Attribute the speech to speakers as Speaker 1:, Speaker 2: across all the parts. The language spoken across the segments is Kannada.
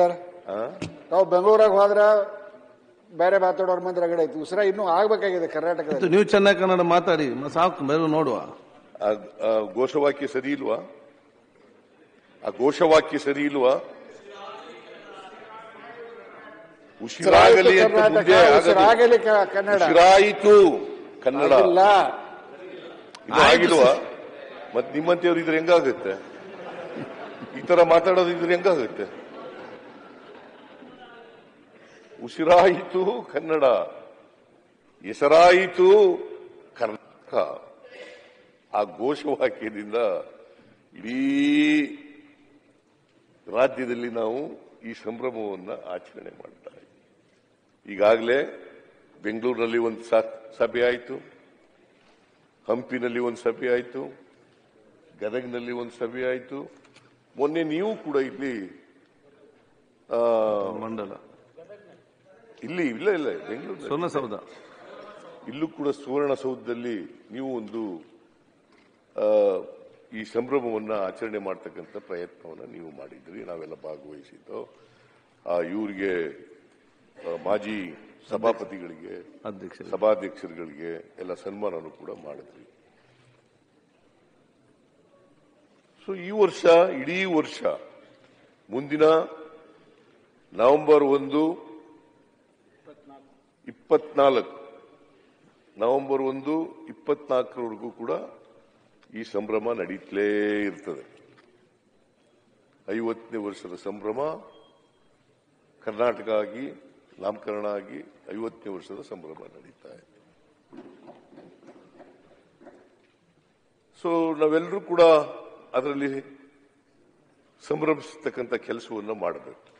Speaker 1: ಸರ್ ನಾವು ಬೆಂಗಳೂರಾಗ ಹೋದ್ರ ಬೇರೆ ಮಾತಾಡೋರ್ ಮಂದಿ ರಗಡೆ ಐತಿ ಉಸಿರ ಇನ್ನೂ ಆಗ್ಬೇಕಾಗಿದೆ ಕರ್ನಾಟಕದಲ್ಲಿ.
Speaker 2: ನೀವು ಚೆನ್ನಾಗಿ ಕನ್ನಡ ಮಾತಾಡಿ. ಸಾಕು ಬೇರೆ ನೋಡುವ.
Speaker 3: ಘೋಷವಾಕ್ಯ ಸರಿ ಇಲ್ವಾ? ಆ ಘೋಷವಾಕ್ಯ ಸರಿ ಇಲ್ವಾ? ಉಸಿರಾಗಲಿ
Speaker 1: ಕರ್ನಾಟಕ. ಉಸಿರಾಗಲಿ ಕ- ಕನ್ನಡ.
Speaker 3: ಉಸಿರಾಯಿತು ಕನ್ನಡ.
Speaker 1: ಇಲ್ಲ
Speaker 3: ಇದು ಆಗಿಲ್ವಾ? ಮತ್ ನಿಮ್ಮಂತೆಯವ್ರು ಇದ್ರೆ ಹೆಂಗಾಗುತ್ತೆ? ಈ ತರ ಮಾತಾಡೋದು ಇದ್ರೆ ಹೆಂಗಾಗುತ್ತೆ? ಉಸಿರಾಯಿತು ಕನ್ನಡ. ಹೆಸರಾಯಿತು ಕರ್ನಾಟಕ. ಆ ಘೋಷವಾಕ್ಯದಿಂದ ಇಡೀ ರಾಜ್ಯದಲ್ಲಿ ನಾವು ಈ ಸಂಭ್ರಮವನ್ನು ಆಚರಣೆ ಮಾಡ್ತಾ ಈಗಾಗಲೇ ಬೆಂಗಳೂರಿನಲ್ಲಿ ಒಂದು ಸಭೆ ಆಯಿತು. ಹಂಪಿನಲ್ಲಿ ಒಂದು ಸಭೆ ಆಯಿತು. ಗದಗ್ನಲ್ಲಿ ಒಂದು ಸಭೆ ಆಯಿತು. ಮೊನ್ನೆ ನೀವು ಕೂಡ ಇಲ್ಲಿ
Speaker 2: ಮಂಡಲ.
Speaker 3: ಇಲ್ಲಿ ಇಲ್ಲ ಇಲ್ಲ ಬೆಂಗಳೂರು
Speaker 2: ಸುವರ್ಣಸೌಧ
Speaker 3: ಇಲ್ಲೂ. ಕೂಡ ಸುವರ್ಣಸೌಧದಲ್ಲಿ ನೀವು ಒಂದು ಈ ಸಂಭ್ರಮವನ್ನು ಆಚರಣೆ ಮಾಡ್ತಕ್ಕಂಥ ಪ್ರಯತ್ನವನ್ನು ನೀವು ಮಾಡಿದ್ರಿ ನಾವೆಲ್ಲ ಭಾಗವಹಿಸಿದ್ದು. ಆ, ಇವರಿಗೆ ಮಾಜಿ ಸಭಾಪತಿಗಳಿಗೆ
Speaker 2: ಅಧ್ಯಕ್ಷ
Speaker 3: ಸಭಾಧ್ಯಕ್ಷರುಗಳಿಗೆ ಎಲ್ಲ ಸನ್ಮಾನನೂ ಕೂಡ ಮಾಡಿದ್ರಿ. ಸೊ ಈ ವರ್ಷ ಇಡೀ ವರ್ಷ ಮುಂದಿನ ನವೆಂಬರ್ ಒಂದು ಇಪ್ಪತ್ನಾಲ್ಕು. ನವೆಂಬರ್ ಒಂದು, ಇಪ್ಪತ್ನಾಲ್ಕರವರೆಗೂ ಕೂಡ ಈ ಸಂಭ್ರಮ ನಡೀತಲೇ ಇರ್ತದೆ. ಐವತ್ತನೇ ವರ್ಷದ ಸಂಭ್ರಮ, ಕರ್ನಾಟಕ ಆಗಿ, ನಾಮಕರಣ ಆಗಿ ಐವತ್ತನೇ ವರ್ಷದ ಸಂಭ್ರಮ ನಡೀತಾ ಇದೆ. ಸೊ ನಾವೆಲ್ಲರೂ ಕೂಡ ಅದರಲ್ಲಿ ಸಂಭ್ರಮಿಸತಕ್ಕಂಥ ಕೆಲಸವನ್ನು ಮಾಡಬೇಕು.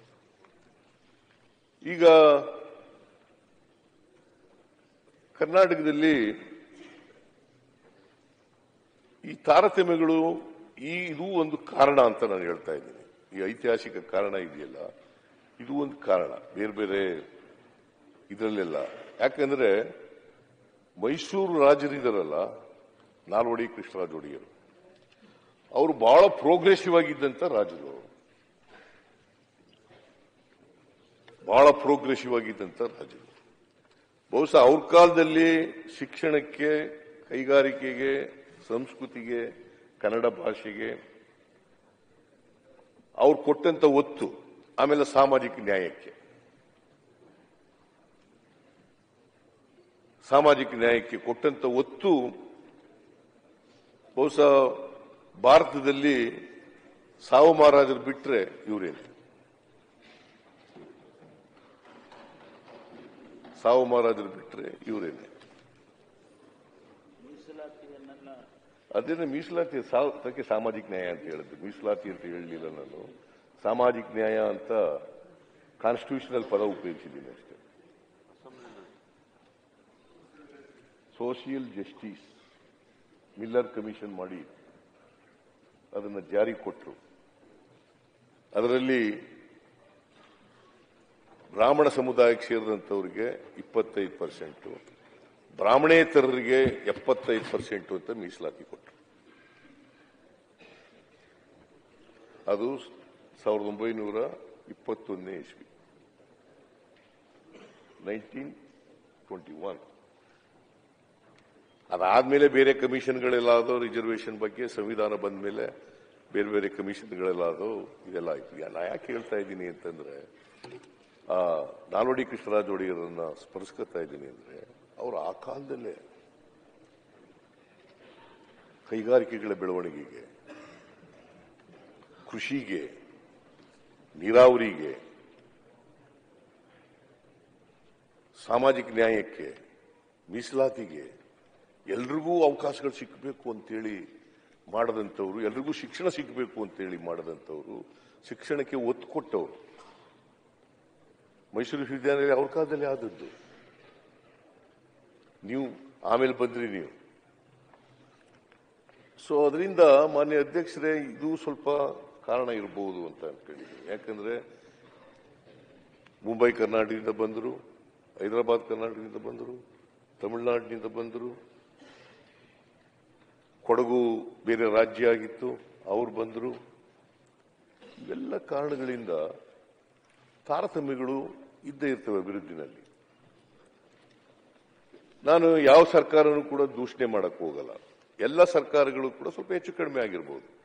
Speaker 3: ಈಗ ಕರ್ನಾಟಕದಲ್ಲಿ ಈ ತಾರತಮ್ಯಗಳು ಈ ಇದು ಒಂದು ಕಾರಣ ಅಂತ ನಾನು ಹೇಳ್ತಾ ಇದ್ದೀನಿ. ಈ ಐತಿಹಾಸಿಕ ಕಾರಣ ಇದೆಯಲ್ಲ? ಇದು ಒಂದು ಕಾರಣ. ಬೇರೆ ಬೇರೆ ಇದರಲ್ಲೆಲ್ಲ. ಯಾಕಂದ್ರೆ ಮೈಸೂರು ರಾಜರಿದ್ದಾರಲ್ಲ ನಾಲ್ವಡಿ ಕೃಷ್ಣರಾಜ ಒಡೆಯರು. ಅವರು ಬಹಳ ಪ್ರೋಗ್ರೆಸಿವ್ ಆಗಿದ್ದಂತ ರಾಜರು ಅವರು. ಬಹಳ ಪ್ರೋಗ್ರೆಸಿವ್ ಆಗಿದ್ದಂತ ರಾಜರು ಬಹುಶಃ ಅವ್ರ ಕಾಲದಲ್ಲಿ ಶಿಕ್ಷಣಕ್ಕೆ, ಕೈಗಾರಿಕೆಗೆ, ಸಂಸ್ಕೃತಿಗೆ, ಕನ್ನಡ ಭಾಷೆಗೆ ಅವ್ರು ಕೊಟ್ಟಂತ ಒತ್ತು, ಆಮೇಲೆ ಸಾಮಾಜಿಕ ನ್ಯಾಯಕ್ಕೆ. ಸಾಮಾಜಿಕ ನ್ಯಾಯಕ್ಕೆ ಕೊಟ್ಟಂತ ಒತ್ತು ಬಹುಶಃ ಭಾರತದಲ್ಲಿ ಸಾವು ಮಹಾರಾಜರು ಬಿಟ್ಟರೆ ಇವರೇನು? ಸಾವು ಮಹಾರಾಜರು ಬಿಟ್ರೆ ಇವರೇನೆ? ಅದೇನೆ ಮೀಸಲಾತಿ ಸಾವ್- ಅದಕ್ಕೆ ಸಾಮಾಜಿಕ ನ್ಯಾಯ ಅಂತ ಹೇಳಿದ್ದು. ಮೀಸಲಾತಿ ಅಂತ ಹೇಳಲಿಲ್ಲ ನಾನು. ಸಾಮಾಜಿಕ ನ್ಯಾಯ ಅಂತ ಕಾನ್ಸ್ಟಿಟ್ಯೂಷನಲ್ ಪದ ಉಪಯೋಗಿಸಿದ್ದೀನಿ ಅಷ್ಟೇ. ಸೋಷಿಯಲ್ ಜಸ್ಟಿಸ್ ಮಿಲ್ಲರ್ ಕಮಿಷನ್ ಮಾಡಿ ಅದನ್ನು ಜಾರಿ ಕೊಟ್ಟರು ಅದರಲ್ಲಿ ಬ್ರಾಹ್ಮಣ ಸಮುದಾಯಕ್ಕೆ ಸೇರಿದಂಥವ್ರಿಗೆ ಇಪ್ಪತ್ತೈದು ಪರ್ಸೆಂಟು, ಬ್ರಾಹ್ಮಣೇತರರಿಗೆ ಎಪ್ಪತ್ತೈದು ಪರ್ಸೆಂಟು ಅಂತ ಮೀಸಲಾತಿ ಕೊಟ್ಟರು. ಅದು ಸಾವಿರದ ಒಂಬೈನೂರ ಇಪ್ಪತ್ತೊಂದನೇ ಇಸ್ವಿ. Nineteen twenty one. ಅದಾದ್ಮೇಲೆ ಬೇರೆ ಕಮಿಷನ್ಗಳೆಲ್ಲ ಆದೋ ರಿಸರ್ವೇಶನ್ ಬಗ್ಗೆ ಸಂವಿಧಾನ ಬಂದ ಮೇಲೆ ಬೇರೆ ಬೇರೆ ಕಮಿಷನ್ಗಳೆಲ್ಲ ಇದೆಲ್ಲ ಆಯ್ತು. ನಾ ಯಾಕೆ ಹೇಳ್ತಾ ಇದ್ದೀನಿ ಅಂತಂದ್ರೆ ನಾಲ್ವಡಿ ಕೃಷ್ಣರಾಜ ಒಡೆಯರನ್ನ ಸ್ಮರಿಸ್ಕೊತಾ ಇದ್ದೀನಿ ಅಂದ್ರೆ ಅವರು ಆ ಕಾಲದಲ್ಲೇ ಕೈಗಾರಿಕೆಗಳ ಬೆಳವಣಿಗೆಗೆ, ಕೃಷಿಗೆ, ನೀರಾವರಿಗೆ, ಸಾಮಾಜಿಕ ನ್ಯಾಯಕ್ಕೆ, ಮೀಸಲಾತಿಗೆ ಎಲ್ರಿಗೂ ಅವಕಾಶಗಳು ಸಿಕ್ಕಬೇಕು ಅಂತೇಳಿ ಮಾಡದಂಥವ್ರು, ಎಲ್ರಿಗೂ ಶಿಕ್ಷಣ ಸಿಗಬೇಕು ಅಂತೇಳಿ ಮಾಡದಂಥವ್ರು ಶಿಕ್ಷಣಕ್ಕೆ ಒತ್ತು ಕೊಟ್ಟವರು. ಮೈಸೂರು ವಿಶ್ವವಿದ್ಯಾನಿಲಯ ಅವ್ರ ಕಾಲದಲ್ಲಿ ಆದದ್ದು. ನೀವು ಆಮೇಲೆ ಬಂದ್ರಿ ನೀವು. ಸೊ ಅದರಿಂದ ಮಾನ್ಯ ಅಧ್ಯಕ್ಷರೇ, ಇದು ಸ್ವಲ್ಪ ಕಾರಣ ಇರಬಹುದು ಅಂತ ಅನ್ಕೊಂಡಿದ್ದೀನಿ ಯಾಕಂದ್ರೆ ಮುಂಬೈ, ಕರ್ನಾಟಕದಿಂದ ಬಂದರು, ಹೈದರಾಬಾದ್, ಕರ್ನಾಟಕದಿಂದ ಬಂದರು, ತಮಿಳುನಾಡಿನಿಂದ ಬಂದರು, ಕೊಡಗು ಬೇರೆ ರಾಜ್ಯ ಆಗಿತ್ತು, ಅವ್ರು ಬಂದರು. ಇವೆಲ್ಲ ಕಾರಣಗಳಿಂದ ತಾರತಮ್ಯಗಳು ಇದ್ದೇ ಇರ್ತವೆ ಅಭಿವೃದ್ಧಿನಲ್ಲಿ. ನಾನು ಯಾವ ಸರ್ಕಾರನೂ ಕೂಡ ದೂಷಣೆ ಮಾಡಕ್ ಹೋಗಲ್ಲ. ಎಲ್ಲ ಸರ್ಕಾರಗಳು ಕೂಡ ಸ್ವಲ್ಪ ಹೆಚ್ಚು ಕಡಿಮೆ ಆಗಿರ್ಬೋದು.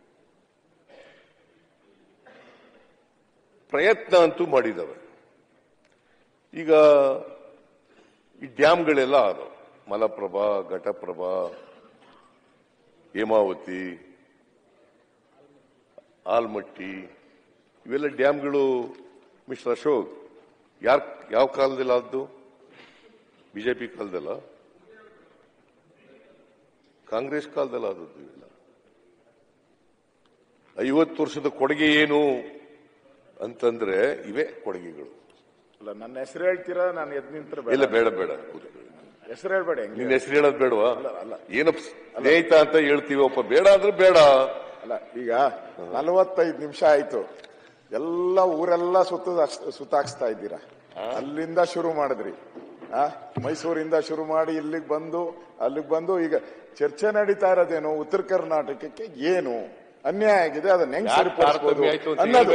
Speaker 3: ಪ್ರಯತ್ನ ಅಂತೂ ಮಾಡಿದವೆ. ಈಗ ಈ ಡ್ಯಾಮ್ಗಳೆಲ್ಲ ಆದವು. ಮಲಪ್ರಭಾ, ಘಟಪ್ರಭಾ, ಹೇಮಾವತಿ, ಆಲ್ಮಟ್ಟಿ, ಇವೆಲ್ಲ ಡ್ಯಾಮ್ಗಳು ಮಿಸ್ಟರ್ ಅಶೋಕ್ ಯಾರ್ ಯಾವ ಕಾಲದಲ್ಲಿ ಆದ್ದು? ಬಿಜೆಪಿ ಕಾಲದಲ್ಲ? ಕಾಂಗ್ರೆಸ್ ಕಾಲದಲ್ಲಿ ಆದದ್ದು ಇವೆಲ್ಲ. ಐವತ್ತು ವರ್ಷದ ಕೊಡುಗೆ ಏನು ಅಂತಂದ್ರೆ ಇವೇ ಕೊಡುಗೆಗಳು.
Speaker 4: ಅಲ್ಲ ನನ್ನ ಹೆಸರು ಹೇಳ್ತೀರಾ? ನಾನು ಎದ್ ನಿಂತರ
Speaker 3: ಇಲ್ಲ ಬೇಡ ಬೇಡ.
Speaker 4: ಹೆಸರು ಹೇಳ್ಬೇಡ
Speaker 3: ನಿನ್ನ ಹೆಸರು ಹೇಳೋದು ಬೇಡವಾ?
Speaker 4: ಅಲ್ಲ.
Speaker 3: ಏನಪ್ಪ ಸ್ನೇಹಿತ ಅಂತ ಹೇಳ್ತೀವಪ್ಪ? ಬೇಡ ಅಂದ್ರೆ ಬೇಡ.
Speaker 4: ಅಲ್ಲ ಈಗ ನಲವತ್ತೈದು ನಿಮಿಷ ಆಯ್ತು. ಎಲ್ಲ ಊರೆಲ್ಲ ಸುತ್ತ ಸುತ್ತಾಕ್ಸ್ತಾ ಇದ್ದೀರಾ? ಅಲ್ಲಿಂದ ಶುರು ಮಾಡಿದ್ರಿ. ಆ? ಮೈಸೂರಿಂದ ಶುರು ಮಾಡಿ ಇಲ್ಲಿಗೆ ಬಂದು ಅಲ್ಲಿಗೆ ಬಂದು ಈಗ ಚರ್ಚೆ ನಡೀತಾ ಇರೋದೇನು? ಉತ್ತರ ಕರ್ನಾಟಕಕ್ಕೆ ಏನು? ಅನ್ಯಾಯ ಆಗಿದೆ ಅದನ್ನ ಹೆಂಗ್
Speaker 3: ಸರಿಪಡಿಸಬಹುದು
Speaker 4: ಅನ್ನೋದು?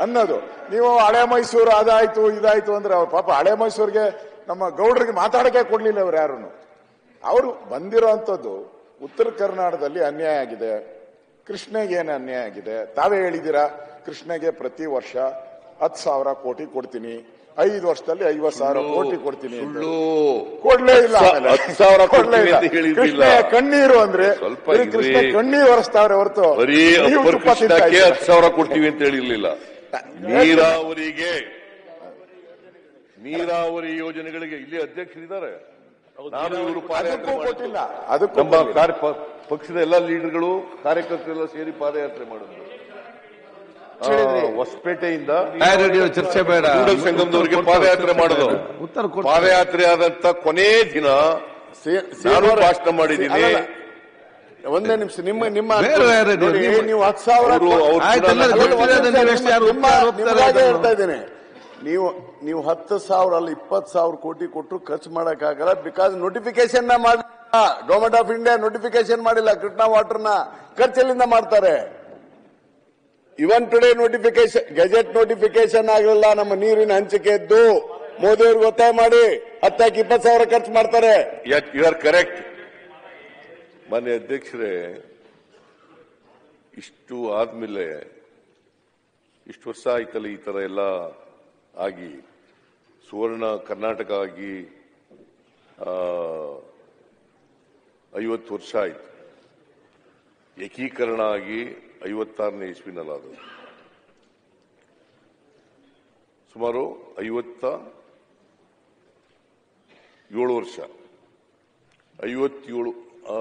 Speaker 4: ಅನ್ನೋದು. ನೀವು ಹಳೆ ಮೈಸೂರು ಅದಾಯ್ತು ಇದಾಯ್ತು ಅಂದ್ರೆ ಅವ್ರ ಪಾಪ ಹಳೆ ಮೈಸೂರಿಗೆ ನಮ್ಮ ಗೌಡ್ರಿಗೆ ಮಾತಾಡಕ್ಕೆ ಕೊಡ್ಲಿಲ್ಲ ಅವ್ರು ಯಾರು ಅವರು ಬಂದಿರೋಂಥದ್ದು ಉತ್ತರ ಕರ್ನಾಟಕದಲ್ಲಿ ಅನ್ಯಾಯ ಆಗಿದೆ. ಕೃಷ್ಣಗೆ ಏನು ಅನ್ಯಾಯ ಆಗಿದೆ? ತಾವೇ ಹೇಳಿದ್ದೀರಾ? ಕೃಷ್ಣಗೆ ಪ್ರತಿ ವರ್ಷ ಹತ್ತು ಸಾವಿರ ಕೋಟಿ ಕೊಡ್ತೀನಿ. ಐದು ವರ್ಷದಲ್ಲಿ ಐವತ್ ಸಾವಿರ ಕೋಟಿ ಕೊಡ್ತೀನಿ
Speaker 3: ಸುಳ್ಳು.
Speaker 4: ಕೊಡ್ಲೇ ಇಲ್ಲ ಕೊಡ್ಲೇ
Speaker 3: ಕೊಡ್ತೀನಿ
Speaker 4: ಇಲ್ಲ. ಕೃಷ್ಣಯ್ಯ ಕಣ್ಣೀರು ಅಂದ್ರೆ ಕೃಷ್ಣ ಕಣ್ಣೀರು ಒರೆಸ್ತಾವ್ರೆ ಹೊರತು.
Speaker 3: ಹತ್ತು ಸಾವಿರ ಕೊಡ್ತೀವಿ ಅಂತ ಹೇಳಿರ್ಲಿಲ್ಲ. ನೀರಾವರಿಗೆ. ನೀರಾವರಿ ಯೋಜನೆಗಳಿಗೆ ಇಲ್ಲಿ ಅಧ್ಯಕ್ಷರಿದ್ದಾರೆ. ನಾನು ಇವರು ಪಾದಯಾತ್ರೆ
Speaker 4: ಅದಕ್ಕೂ
Speaker 3: ಮಾಡಿದ್ದು.
Speaker 4: ಕೊಟ್ಟಿಲ್ಲ. ಅದಕ್ಕೆ
Speaker 3: ನಮ್ಮ ಪಕ್ಷದ ಎಲ್ಲ ಲೀಡರ್ಗಳು ಕಾರ್ಯಕರ್ತರೆಲ್ಲ ಸೇರಿ ಪಾದಯಾತ್ರೆ ಮಾಡಿದ್ರು. ಹೊಸಪೇಟೆಯಿಂದ
Speaker 2: ಚರ್ಚೆ ಬೇಡ.
Speaker 3: ಸಂಗಮದವರಿಗೆ ಪಾದಯಾತ್ರೆ ಮಾಡೋದು.
Speaker 2: ಉತ್ತರ
Speaker 3: ಪಾದಯಾತ್ರೆ ಆದಂತ ಕೊನೆ ದಿನ ಭಾಷಣ ಮಾಡಿದ್ದೀನಿ.
Speaker 5: ಒಂದೇ ನಿಮಿಷ ನಿಮ್ಮ ನಿಮ್ಮ
Speaker 2: ನೀವು-
Speaker 5: ಹತ್ತು ಸಾವಿರ? ಹೇಳ್ತಾ ಇದ್ದೇನೆ. ನೀವು ನೀವು ಹತ್ತು ಸಾವಿರ ಅಲ್ಲ ಇಪ್ಪತ್ತು ಸಾವಿರ ಕೋಟಿ ಕೊಟ್ಟರು ಖರ್ಚು ಮಾಡಕ್ಕಾಗಲ್ಲ ಬಿಕಾಸ್ ನೋಟಿಫಿಕೇಶನ್ ಮಾಡಿಲ್ಲ ಗವರ್ಮೆಂಟ್ ಆಫ್ ಇಂಡಿಯಾ ನೋಟಿಫಿಕೇಶನ್ ಮಾಡಿಲ್ಲ. ಕೃಷ್ಣಾ ವಾಟರ್ನ ಖರ್ಚಲ್ಲಿಂದ ಮಾಡ್ತಾರೆ. Even today notification gazette notification ಆಗಲಿಲ್ಲ, ನಮ್ಮ ನೀರಿನ ಹಂಚಿಕೆ ಇದ್ದು ಮೋದಿ ಅವ್ರಿಗೆ ಒತ್ತಾಯ ಮಾಡಿ ಹತ್ತಾಕಿ ಇಪ್ಪತ್ತು ಸಾವಿರ ಖರ್ಚು ಮಾಡ್ತಾರೆ.
Speaker 3: ಯು ಆರ್ ಕರೆಕ್ಟ್ ಮಾನ್ಯ ಅಧ್ಯಕ್ಷರೇ ಇಷ್ಟು ಆದ್ಮೇಲೆ, ಇಷ್ಟು ವರ್ಷ ಆಯ್ತಲ್ಲ ಈ ತರ ಎಲ್ಲ ಆಗಿ. ಸುವರ್ಣ ಕರ್ನಾಟಕ ಆಗಿ ಐವತ್ತು ವರ್ಷ ಆಯ್ತು. ಏಕೀಕರಣ ಆಗಿ ಐವತ್ತಾರನೇ ಇಸ್ವಿನಲ್ಲಾದದು ಸುಮಾರು ಐವತ್ತ ಏಳು ವರ್ಷ. ಐವತ್ತೇಳು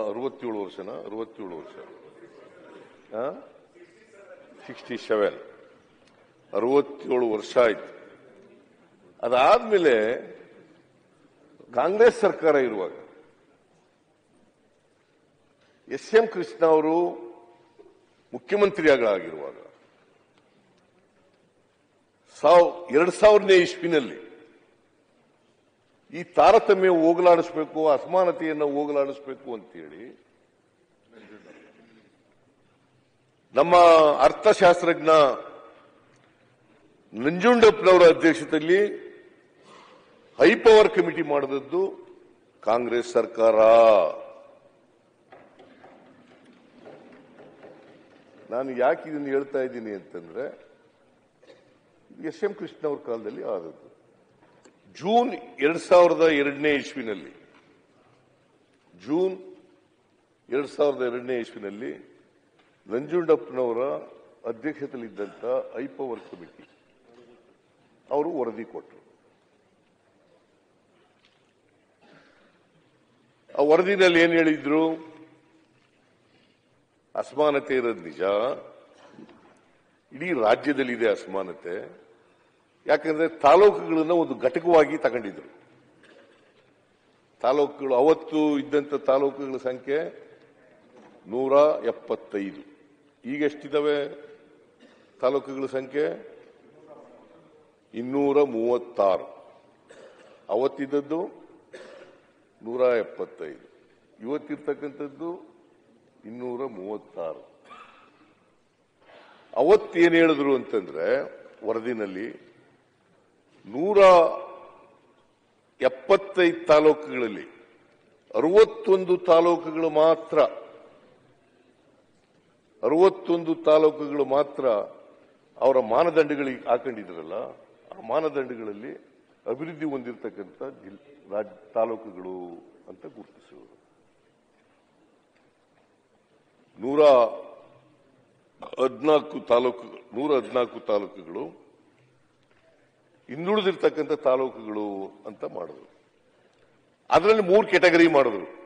Speaker 3: ಅರವತ್ತೇಳು ವರ್ಷನ? ಅರವತ್ತೇಳು ವರ್ಷ. ಸಿಕ್ಸ್ಟಿ ಸೆವೆನ್ ಅರವತ್ತೇಳು ವರ್ಷ ಆಯ್ತು. ಅದಾದ್ಮೇಲೆ ಕಾಂಗ್ರೆಸ್ ಸರ್ಕಾರ ಇರುವಾಗ ಎಸ್ ಎಂ ಕೃಷ್ಣ ಅವರು ಮುಖ್ಯಮಂತ್ರಿಯಾಗಿರುವಾಗ ಸಾವ್, ಎರಡ್ ಸಾವಿರನೇ ಇಸ್ವಿನಲ್ಲಿ ಈ ತಾರತಮ್ಯ ಹೋಗಲಾಡಿಸಬೇಕು, ಅಸಮಾನತೆಯನ್ನು ಹೋಗಲಾಡಿಸಬೇಕು ಅಂತೇಳಿ ನಮ್ಮ ಅರ್ಥಶಾಸ್ತ್ರಜ್ಞ ನಂಜುಂಡಪ್ಪನವರ ಅಧ್ಯಕ್ಷತೆಯಲ್ಲಿ ಹೈಪವರ್ ಕಮಿಟಿ ಮಾಡಿದದ್ದು ಕಾಂಗ್ರೆಸ್ ಸರ್ಕಾರ. ನಾನು ಯಾಕೆ ಇದನ್ನು ಹೇಳ್ತಾ ಇದ್ದೀನಿ ಅಂತಂದ್ರೆ ಎಸ್ ಎಂ ಕೃಷ್ಣ ಅವ್ರ ಕಾಲದಲ್ಲಿ ಆದದ್ದು. ಜೂನ್ ಎರಡ್ ಸಾವಿರದ ಎರಡನೇ ಇಸ್ವಿನಲ್ಲಿ, ಜೂನ್ ಎರಡ್ ಸಾವಿರದ ಎರಡನೇ ಇಸ್ವಿನಲ್ಲಿ ನಂಜುಂಡಪ್ಪನವರ ಅಧ್ಯಕ್ಷತೆಯಲ್ಲಿದ್ದಂಥ ಐಪವರ್ ಕಮಿಟಿ, ಅವರು ವರದಿ ಕೊಟ್ಟರು. ಆ ವರದಿನಲ್ಲಿ ಏನ್ ಹೇಳಿದ್ರು? ಅಸಮಾನತೆ ಇರೋದು ನಿಜ. ಇಡೀ ರಾಜ್ಯದಲ್ಲಿದೆ ಅಸಮಾನತೆ. ಯಾಕಂದ್ರೆ ತಾಲೂಕುಗಳನ್ನ ಒಂದು ಘಟಕವಾಗಿ ತಗೊಂಡಿದ್ರು. ತಾಲೂಕುಗಳು ಅವತ್ತು ಇದ್ದಂತ ತಾಲೂಕುಗಳ ಸಂಖ್ಯೆ ನೂರ ಎಪ್ಪತ್ತೈದು. ಈಗ ಎಷ್ಟಿದಾವೆ? ತಾಲೂಕುಗಳ ಸಂಖ್ಯೆ ಇನ್ನೂರ ಮೂವತ್ತಾರು. ಅವತ್ತಿದ್ದದ್ದು ನೂರ ಎಪ್ಪತ್ತೈದು. ಇವತ್ತಿರ್ತಕ್ಕಂಥದ್ದು ಇನ್ನೂರ ಮೂವತ್ತಾರು ಅವತ್ತೇನು ಹೇಳಿದ್ರು ಅಂತಂದ್ರೆ, ವರದಿನಲ್ಲಿ ನೂರ ಎಪ್ಪತ್ತೈದು ತಾಲೂಕುಗಳಲ್ಲಿ, ಅರವತ್ತೊಂದು ತಾಲೂಕುಗಳು ಮಾತ್ರ, ಅರವತ್ತೊಂದು ತಾಲೂಕುಗಳು ಮಾತ್ರ ಅವರ ಮಾನದಂಡಗಳಿಗೆ ಹಾಕೊಂಡಿದ್ರಲ್ಲ, ಆ ಮಾನದಂಡಗಳಲ್ಲಿ ಅಭಿವೃದ್ಧಿ ಹೊಂದಿರತಕ್ಕಂಥ ತಾಲೂಕುಗಳು ಅಂತ ಗುರುತಿಸುವುದು ನೂರ ಹದಿನಾಲ್ಕು ತಾಲೂಕು, ನೂರ ಹದಿನಾಲ್ಕು ತಾಲೂಕುಗಳು ಹಿಂದುಳಿದಿರ್ತಕ್ಕಂಥ ತಾಲೂಕುಗಳು ಅಂತ ಮಾಡಿದ್ರು. ಅದರಲ್ಲಿ ಮೂರು ಕೆಟಗರಿ ಮಾಡಿದ್ರು.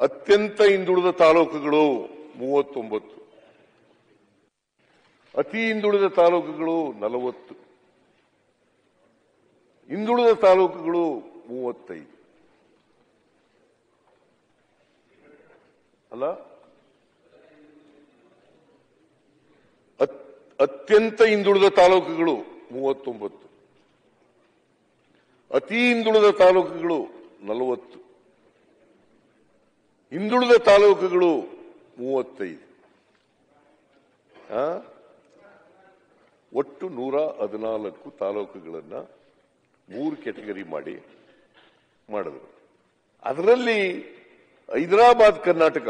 Speaker 3: ಅತ್ಯಂತ ಹಿಂದುಳಿದ ತಾಲೂಕುಗಳು ಮೂವತ್ತೊಂಬತ್ತು. ಅತಿ ಹಿಂದುಳಿದ ತಾಲೂಕುಗಳು ನಲವತ್ತು. ಹಿಂದುಳಿದ ತಾಲೂಕುಗಳು ಮೂವತ್ತೈದು. ಅಲ್ಲ ಅತ್- ಅತ್ಯಂತ ಹಿಂದುಳಿದ ತಾಲೂಕುಗಳು ಮೂವತ್ತೊಂಬತ್ತು. ಅತಿ ಹಿಂದುಳಿದ ತಾಲೂಕುಗಳು ನಲವತ್ತು. ಹಿಂದುಳಿದ ತಾಲೂಕುಗಳು ಮೂವತ್ತೈದು? ಒಟ್ಟು ನೂರ ಹದಿನಾಲ್ಕು ತಾಲೂಕುಗಳನ್ನ ಮೂರು ಕೆಟಗರಿ ಮಾಡಿ ಮಾಡಿದ್ರು. ಅದರಲ್ಲಿ ಹೈದರಾಬಾದ್, ಕರ್ನಾಟಕ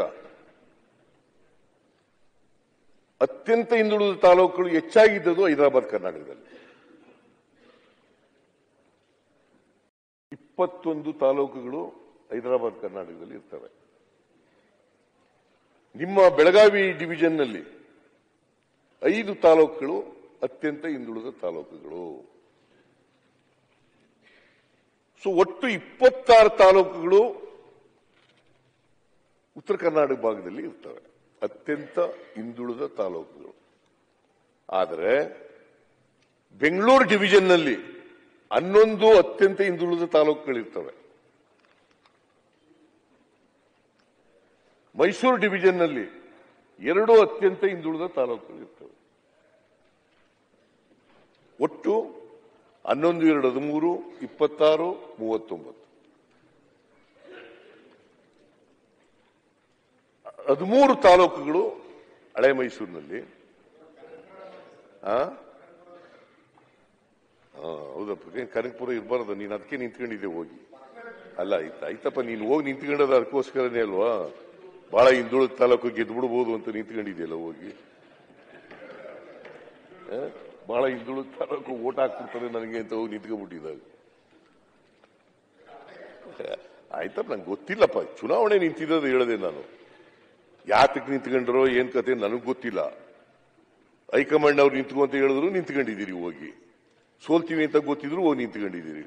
Speaker 3: ಅತ್ಯಂತ ಹಿಂದುಳಿದ ತಾಲೂಕುಗಳು ಹೆಚ್ಚಾಗಿದ್ದದು ಹೈದರಾಬಾದ್, ಕರ್ನಾಟಕದಲ್ಲಿ. ಇಪ್ಪತ್ತೊಂದು ತಾಲೂಕುಗಳು ಹೈದರಾಬಾದ್, ಕರ್ನಾಟಕದಲ್ಲಿ ಇರ್ತವೆ. ನಿಮ್ಮ ಬೆಳಗಾವಿ ಡಿವಿಷನ್ನಲ್ಲಿ ಐದು ತಾಲೂಕುಗಳು ಅತ್ಯಂತ ಹಿಂದುಳಿದ ತಾಲೂಕುಗಳು. ಸೊ, ಒಟ್ಟು ಇಪ್ಪತ್ತಾರು ತಾಲೂಕುಗಳು ಉತ್ತರ ಕರ್ನಾಟಕ ಭಾಗದಲ್ಲಿ ಇರ್ತವೆ. ಅತ್ಯಂತ ಹಿಂದುಳಿದ ತಾಲೂಕುಗಳು. ಆದರೆ, ಬೆಂಗಳೂರು ಡಿವಿಷನ್ನಲ್ಲಿ ಹನ್ನೊಂದು ಅತ್ಯಂತ ಹಿಂದುಳಿದ ತಾಲೂಕುಗಳಿರ್ತವೆ. ಮೈಸೂರು ಡಿವಿಷನ್ನಲ್ಲಿ ಎರಡು ಅತ್ಯಂತ ಹಿಂದುಳಿದ ತಾಲೂಕುಗಳಿರ್ತವೆ. ಒಟ್ಟು ಹನ್ನೊಂದು, ಎರಡು, ಹದಿಮೂರು, ಇಪ್ಪತ್ತಾರು, ಮೂವತ್ತೊಂಬತ್ತು. ಹದಿಮೂರು ತಾಲೂಕುಗಳು ಹಳೆ ಮೈಸೂರಿನಲ್ಲಿ. ಹೌದಪ್ಪ ಕನಕಪುರ ಇರಬಾರ್ದು, ನೀನು ಅದಕ್ಕೆ ನಿಂತ್ಕೊಂಡಿದ್ದೆ ಹೋಗಿ. ಅಲ್ಲ, ಆಯ್ತು, ಆಯ್ತಪ್ಪ, ನೀನು ಹೋಗಿ ನಿಂತ್ಕೊಂಡದ ಅದಕ್ಕೋಸ್ಕರನೇ ಅಲ್ವಾ? ಬಹಳ ಹಿಂದುಳಿದ ತಾಲೂಕು ಗೆದ್ಬಿಡ್ಬೋದು ಅಂತ ನಿಂತ್ಕೊಂಡಿದ್ಯಲ್ಲ ಹೋಗಿ? ಬಹಳ ಹಿಂದುಳಿದ ತಾಲೂಕು ಓಟ್ ಹಾಕ್ಬಿಡ್ತಾರೆ ನನಗೆ ಅಂತ ಹೋಗಿ ನಿಂತ್ಕೊಂಡ್ಬಿಟ್ಟಿದ್ದಾಗ ಆಯ್ತಪ್ಪ, ನಂಗೆ ಗೊತ್ತಿಲ್ಲಪ್ಪ, ಚುನಾವಣೆ ನಿಂತಿದ್ದು ಹೇಳಿದೆ ನಾನು. ಯಾತಕ್ಕೆ ನಿಂತ್ಕೊಂಡ್ರೋ ಏನ್ ಕತೆ ನನಗೆ ಗೊತ್ತಿಲ್ಲ. ಹೈಕಮಾಂಡ್ ಅವ್ರು ನಿಂತ್ಕೊ ಅಂತ ಹೇಳಿದ್ರು ನಿಂತ್ಕೊಂಡಿದ್ದೀರಿ ಹೋಗಿ. ಸೋಲ್ತೀವಿ ಅಂತ ಗೊತ್ತಿದ್ರು ಹೋಗಿ ನಿಂತ್ಕೊಂಡಿದ್ದೀರಿ.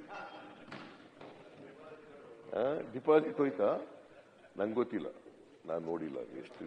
Speaker 3: ಡಿಪಾಸಿಟ್ ಹೋಯ್ತಾ? ನಂಗೆ ಗೊತ್ತಿಲ್ಲ. ನಾನು ನೋಡಿಲ್ಲ, ಎಷ್ಟು